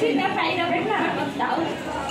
Leute in der Feiner Welt haben uns laut.